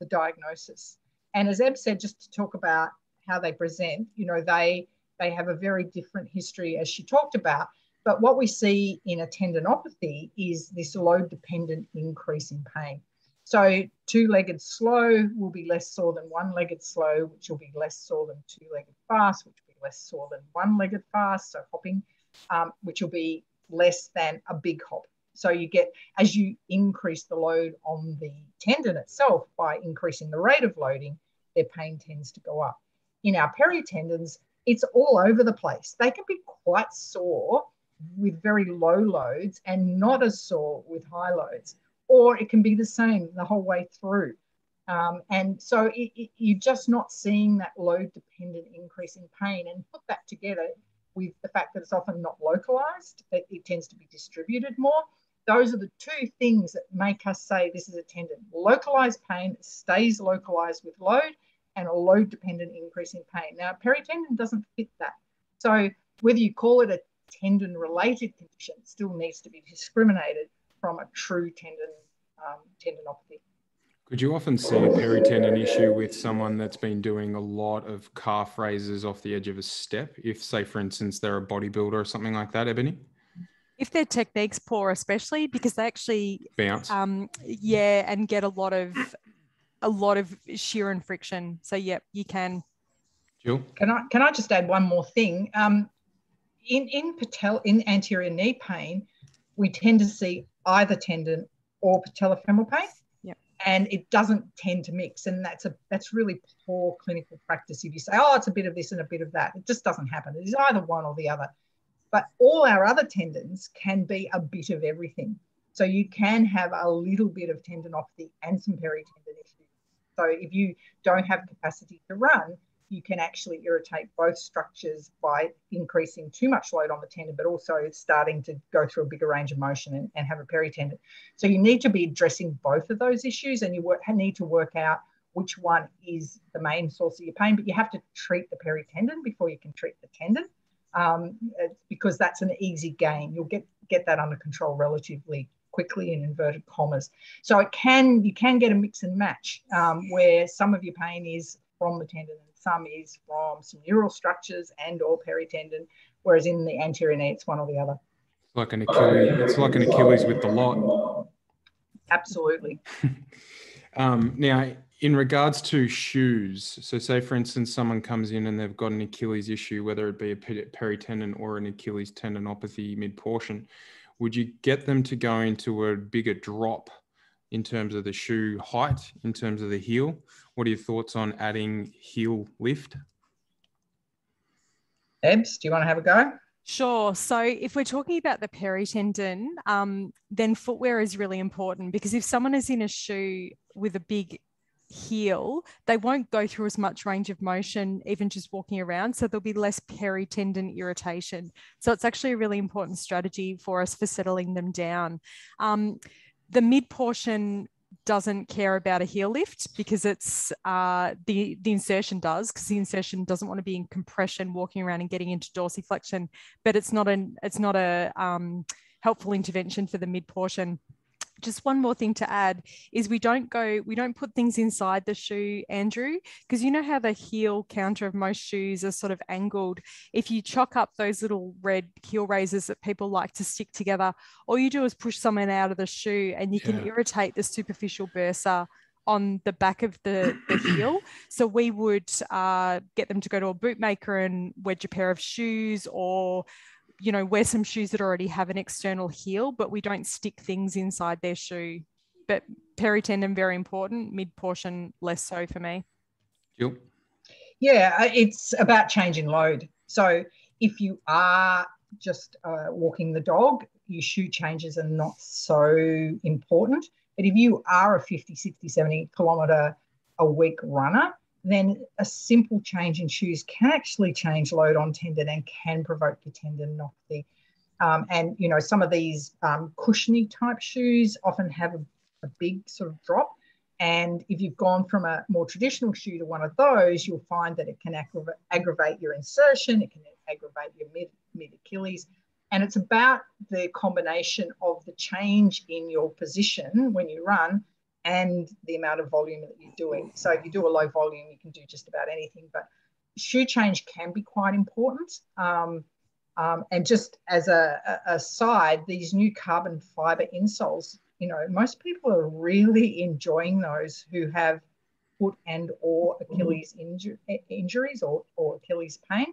the diagnosis. And as Eb said, just to talk about how they present, you know, they they have a very different history as she talked about. But what we see in a tendinopathy is this load dependent increase in pain. So two-legged slow will be less sore than one-legged slow, which will be less sore than two-legged fast, which will be less sore than one-legged fast, so hopping, um, which will be less than a big hop. So you get, as you increase the load on the tendon itself by increasing the rate of loading, their pain tends to go up. In our peritendons, it's all over the place. They can be quite sore with very low loads and not as sore with high loads or it can be the same the whole way through. Um, and so it, it, you're just not seeing that load dependent increase in pain. And put that together with the fact that it's often not localized, it, it tends to be distributed more. Those are the two things that make us say this is a tendon. Localized pain stays localized with load and a load dependent increase in pain. Now, peritendon doesn't fit that. So, whether you call it a tendon related condition, it still needs to be discriminated from a true tendon um, tendinopathy. Could you often see a peritendon issue with someone that's been doing a lot of calf raises off the edge of a step? If, say, for instance, they're a bodybuilder or something like that, Ebonie? If their technique's poor, especially because they actually bounce, um, yeah, and get a lot of a lot of shear and friction. So, yep, you can. Jill, can I can I just add one more thing? Um, in in patel in anterior knee pain, we tend to see either tendon or patellofemoral pain. Yep. And it doesn't tend to mix, and that's a that's really poor clinical practice. If you say, "Oh, it's a bit of this and a bit of that," it just doesn't happen. It is either one or the other. But all our other tendons can be a bit of everything. So you can have a little bit of tendinopathy and some peritendon issues so if you don't have capacity to run, you can actually irritate both structures by increasing too much load on the tendon, but also starting to go through a bigger range of motion and, and have a peritendon. So you need to be addressing both of those issues and you work, need to work out which one is the main source of your pain, but you have to treat the peritendon before you can treat the tendon um, because that's an easy gain. You'll get, get that under control relatively quickly in inverted commas. So it can you can get a mix and match um, where some of your pain is from the tendon some is from some neural structures and or peritendon, whereas in the anterior knee it's one or the other. Like an Achilles, it's like an Achilles with the lot. Absolutely. (laughs) um, now, in regards to shoes, so say for instance, someone comes in and they've got an Achilles issue, whether it be a peritendon or an Achilles tendinopathy mid portion would you get them to go into a bigger drop in terms of the shoe height, in terms of the heel? What are your thoughts on adding heel lift? Ebs, do you want to have a go? Sure. So, if we're talking about the peritendon, um, then footwear is really important because if someone is in a shoe with a big heel, they won't go through as much range of motion, even just walking around. So there'll be less peritendon irritation. So it's actually a really important strategy for us for settling them down. Um, the mid portion doesn't care about a heel lift because it's uh, the the insertion does because the insertion doesn't want to be in compression, walking around and getting into dorsiflexion. But it's not an it's not a um, helpful intervention for the mid portion just one more thing to add is we don't go we don't put things inside the shoe andrew because you know how the heel counter of most shoes are sort of angled if you chock up those little red heel raisers that people like to stick together all you do is push someone out of the shoe and you yeah. can irritate the superficial bursa on the back of the, the (clears throat) heel. So we would uh, get them to go to a bootmaker and wedge a pair of shoes or you know, wear some shoes that already have an external heel, but we don't stick things inside their shoe. But peritendon, very important, mid portion, less so for me. Yep. Yeah, uh, it's about changing load. So if you are just uh, walking the dog, your shoe changes are not so important. But if you are a 50, 60, 70 kilometer a week runner, then a simple change in shoes can actually change load on tendon and can provoke your tendinopathy. Um, and you know, some of these um, cushiony type shoes often have a, a, big sort of drop. And if you've gone from a more traditional shoe to one of those, you'll find that it can aggravate, aggravate your insertion, it can aggravate your mid, mid Achilles. And it's about the combination of the change in your position when you run and the amount of volume that you're doing. So if you do a low volume, you can do just about anything. But shoe change can be quite important. Um, um, and just as a, a, side, these new carbon fiber insoles, you know, most people are really enjoying those who have foot and or Achilles inju- injuries or, or Achilles pain.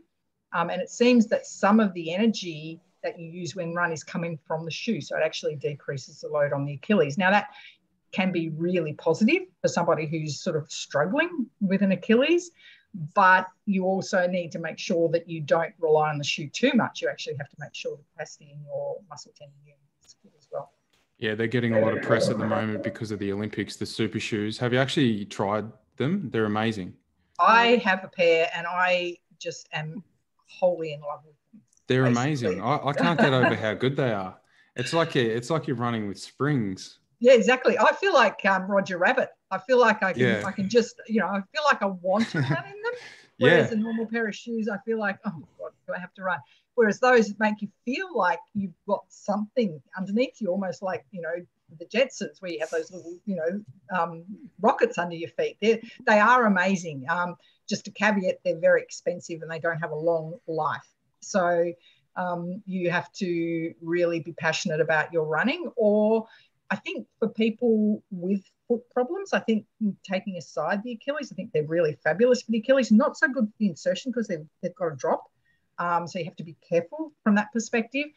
Um, and it seems that some of the energy that you use when run is coming from the shoe. So it actually decreases the load on the Achilles. Now that can be really positive for somebody who's sort of struggling with an Achilles. But you also need to make sure that you don't rely on the shoe too much. You actually have to make sure the capacity in your muscle tendon is good as well. Yeah, they're getting a lot of press at the moment because of the Olympics, the super shoes. Have you actually tried them? They're amazing. I have a pair and I just am wholly in love with them. They're basically. amazing. I, I can't get over how good they are. It's like a, it's like you're running with springs. Yeah, exactly. I feel like um, Roger Rabbit. I feel like I can, yeah. I can just, you know, I feel like I want to run in them. (laughs) Whereas yeah. a normal pair of shoes, I feel like, oh my God, do I have to run? Whereas those make you feel like you've got something underneath you, almost like, you know, the Jetsons, where you have those little, you know, um, rockets under your feet. They're, they are amazing. Um, just a caveat, they're very expensive and they don't have a long life. So um, you have to really be passionate about your running. Or I think for people with foot problems, I think taking aside the Achilles, I think they're really fabulous for the Achilles. Not so good for the insertion because they've, they've got a drop. Um, so you have to be careful from that perspective.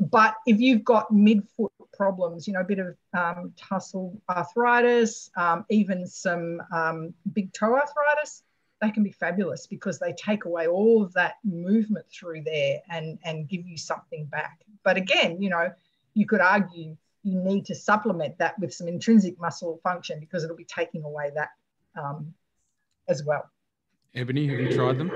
But if you've got midfoot problems, you know, a bit of um, tarsal arthritis, um, even some um, big toe arthritis, they can be fabulous because they take away all of that movement through there and, and give you something back. But again, you know, you could argue you need to supplement that with some intrinsic muscle function because it'll be taking away that um, as well. Ebonie, have you tried them?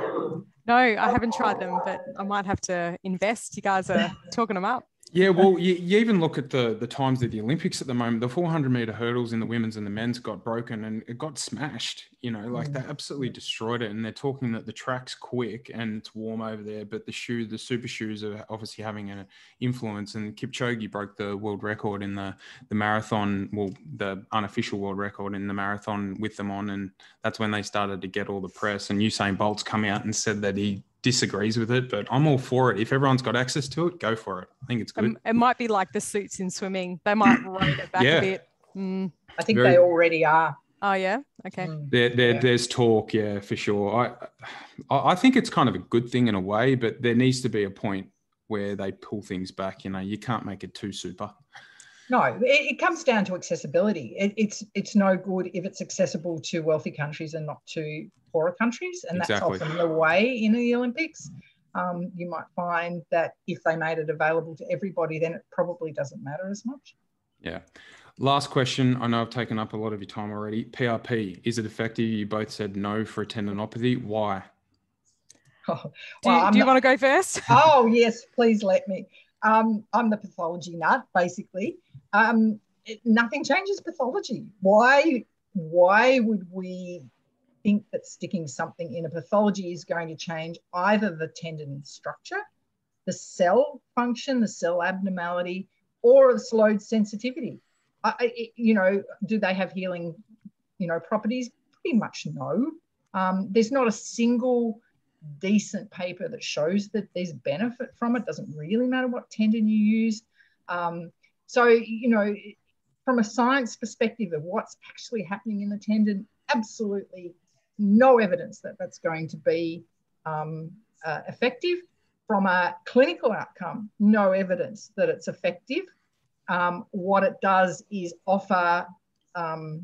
No, I haven't tried them, but I might have to invest. You guys are talking them up. Yeah, well, you, you, even look at the the times of the Olympics at the moment. The 400 meter hurdles in the women's and the men's got broken and it got smashed. You know, like they mm. absolutely destroyed it. And they're talking that the track's quick and it's warm over there, but the shoe, the super shoes, are obviously having an influence. And Kipchoge broke the world record in the the marathon, well, the unofficial world record in the marathon with them on, and that's when they started to get all the press. And Usain Bolt's come out and said that he disagrees with it, but I'm all for it. If everyone's got access to it, go for it. I think it's good. Um, it might be like the suits in swimming. They might (clears throat) rate it back yeah. a bit. Mm. I think Very, they already are. Oh yeah. Okay. Mm. There, there yeah. there's talk, yeah, for sure. I, I think it's kind of a good thing in a way, but there needs to be a point where they pull things back. You know, you can't make it too super. No, it, it comes down to accessibility. It, it's it's no good if it's accessible to wealthy countries and not to poorer countries, and exactly. that's often the way in the Olympics. Um, you might find that if they made it available to everybody, then it probably doesn't matter as much. Yeah. Last question. I know I've taken up a lot of your time already. PRP, is it effective? You both said no for a tendinopathy. Why? (laughs) Oh, well, do you, do you want to go first? oh, (laughs) yes, please let me. Um, I'm the pathology nut, basically. Um, it, nothing changes pathology. Why? Why would we think that sticking something in a pathology is going to change either the tendon structure, the cell function, the cell abnormality, or the slowed sensitivity? I, you know, do they have healing, you know, properties? Pretty much no. Um, there's not a single decent paper that shows that there's benefit from it. Doesn't really matter what tendon you use. Um, so, you know, from a science perspective of what's actually happening in the tendon, absolutely no evidence that that's going to be um, uh, effective. From a clinical outcome, no evidence that it's effective. Um, what it does is offer um,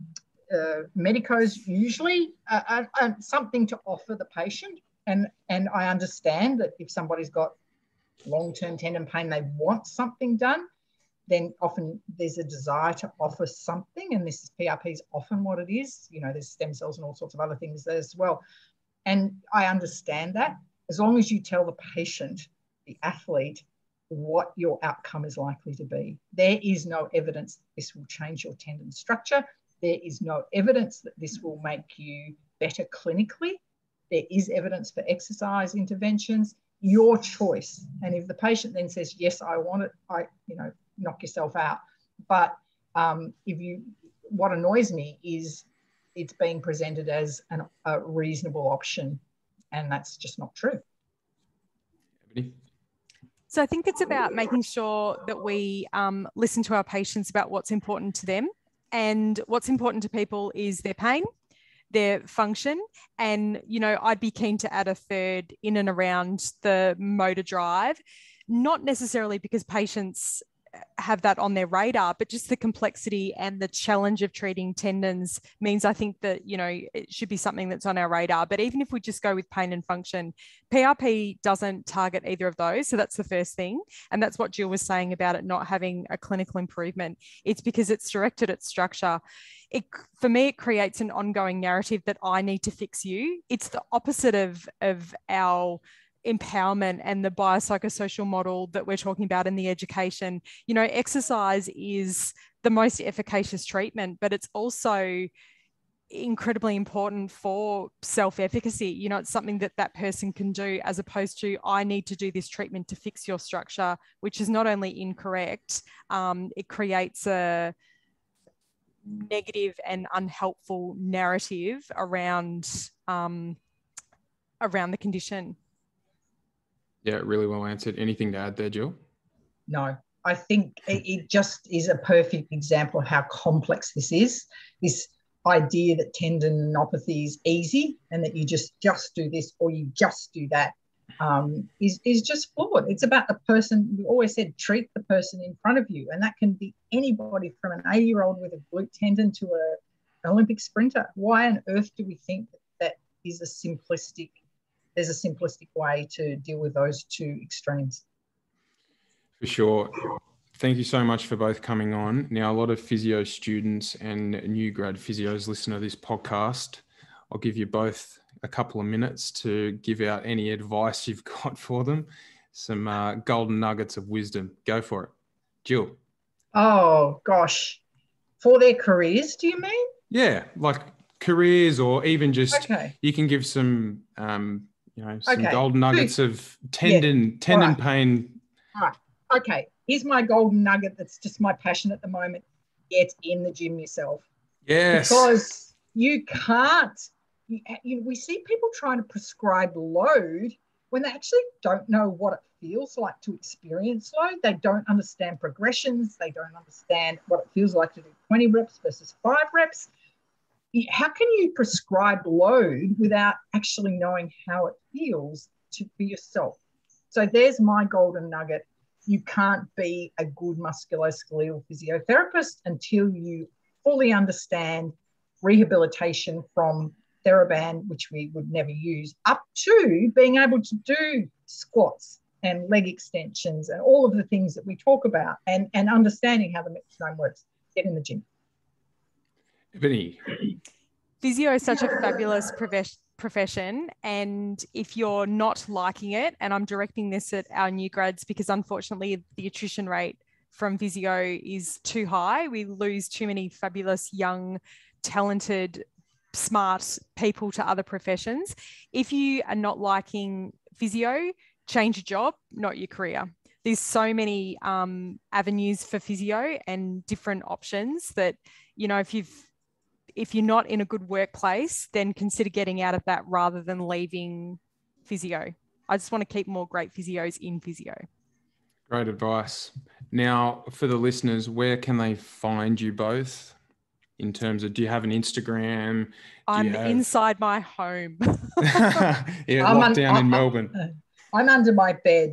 uh, medicos usually uh, uh, uh something to offer the patient and and I understand that if somebody's got long-term tendon pain, they want something done, then often there's a desire to offer something, and this is PRP is often what it is. You know, there's stem cells and all sorts of other things there as well. And I understand that as long as you tell the patient, the athlete, what your outcome is likely to be. There is no evidence this will change your tendon structure. There is no evidence that this will make you better clinically there is evidence for exercise interventions, your choice. And if the patient then says, yes, I want it, I, you know, knock yourself out. But um, if you, what annoys me is it's being presented as an, a reasonable option, and that's just not true. So I think it's about making sure that we um, listen to our patients about what's important to them. And what's important to people is their pain, their function. And, you know, I'd be keen to add a third in and around the motor drive, not necessarily because patients have that on their radar but just the complexity and the challenge of treating tendons means i think that you know it should be something that's on our radar. But even if we just go with pain and function prp doesn't target either of those. So that's the first thing. And that's what jill was saying about it not having a clinical improvement. It's because it's directed at structure. It for me it creates an ongoing narrative that i need to fix you. It's the opposite of of our empowerment and the biopsychosocial model that we're talking about in the education. You know exercise is the most efficacious treatment but it's also incredibly important for self-efficacy. You know it's something that that person can do as opposed to i need to do this treatment to fix your structure which is not only incorrect um, it creates a negative and unhelpful narrative around um, around the condition yeah, really well answered. Anything to add there, Jill? No, I think it just is a perfect example of how complex this is. This idea that tendinopathy is easy and that you just just do this or you just do that um, is is just flawed. It's about the person. We always said treat the person in front of you, and that can be anybody from an 80 year old with a glute tendon to a, Olympic sprinter. Why on earth do we think that that is a simplistic there's a simplistic way to deal with those two extremes. For sure. Thank you so much for both coming on. Now, a lot of physio students and new grad physios listen to this podcast. I'll give you both a couple of minutes to give out any advice (laughs) you've got for them, some uh, golden nuggets of wisdom. Go for it. Jill. Oh, gosh. For their careers, do you mean? Yeah, like careers or even just okay. you can give some um, you know, some okay. golden nuggets of tendon yeah. tendon right. pain. All right. Okay. Here's my golden nugget that's just my passion at the moment. Get in the gym yourself. Yes. Because you can't. You, you, we see people trying to prescribe load when they actually don't know what it feels like to experience load. They don't understand progressions. They don't understand what it feels like to do 20 reps versus five reps how can you prescribe load without actually knowing how it feels to for yourself? So there's my golden nugget. You can't be a good musculoskeletal physiotherapist until you fully understand rehabilitation from TheraBand, which we would never use, up to being able to do squats and leg extensions and all of the things that we talk about and, and understanding how the metronome works. Get in the gym. Vinny. Physio is such a fabulous profession. And if you're not liking it, and I'm directing this at our new grads because unfortunately the attrition rate from physio is too high, we lose too many fabulous, young, talented, smart people to other professions. If you are not liking physio, change your job, not your career there's so many um, avenues for physio and different options that you know if you've if you're not in a good workplace, then consider getting out of that rather than leaving physio. I just want to keep more great physios in physio. Great advice. Now, for the listeners, where can they find you both? In terms of, do you have an Instagram? Do I'm have... inside my home. (laughs) (laughs) yeah, I'm locked down in Melbourne. I'm under my bed.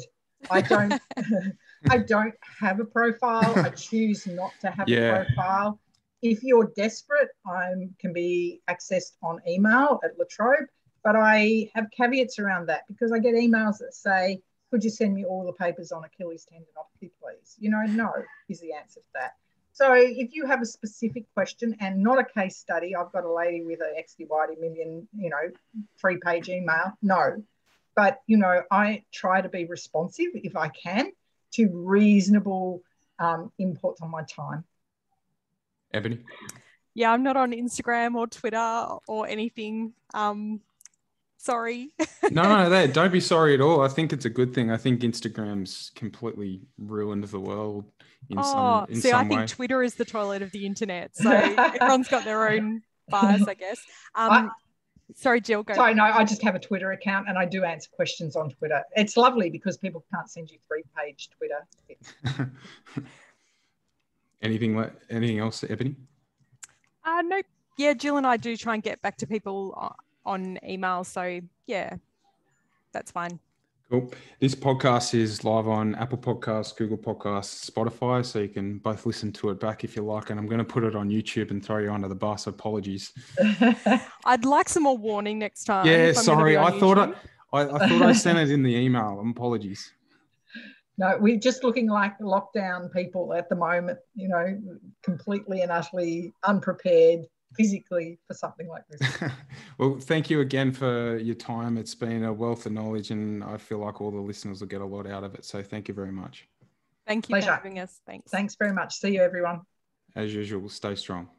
I don't. (laughs) I don't have a profile. I choose not to have yeah. a profile if you're desperate, I can be accessed on email at La Trobe, but I have caveats around that because I get emails that say, could you send me all the papers on Achilles tendinopathy, please? You know, no is the answer to that. So if you have a specific question and not a case study, I've got a lady with an XDYD million, you know, three page email, no. But, you know, I try to be responsive if I can to reasonable um, inputs on my time. Ebonie? Yeah, I'm not on Instagram or Twitter or anything. Um, sorry. (laughs) no, no, that, don't be sorry at all. I think it's a good thing. I think Instagram's completely ruined the world in oh, some in see, some I think. Twitter is the toilet of the internet. So (laughs) everyone's got their own bias, I guess. Um, I, sorry, Jill, go. Sorry, no, I just have a Twitter account and I do answer questions on Twitter. It's lovely because people can't send you three page Twitter. (laughs) Anything anything else, Ebonie? Uh, nope. Yeah, Jill and I do try and get back to people on email. So yeah, that's fine. Cool. This podcast is live on Apple Podcasts, Google Podcasts, Spotify, so you can both listen to it back if you like. And I'm going to put it on YouTube and throw you under the bus. Apologies. (laughs) I'd like some more warning next time. Yeah, sorry. I thought I, I, I, thought I sent it in the email. Apologies. No, we're just looking like lockdown people at the moment. You know, completely and utterly unprepared physically for something like this. (laughs) well, thank you again for your time. It's been a wealth of knowledge, and I feel like all the listeners will get a lot out of it. So thank you very much. Thank you Pleasure. for having us. Thanks. Thanks very much. See you, everyone. As usual, stay strong.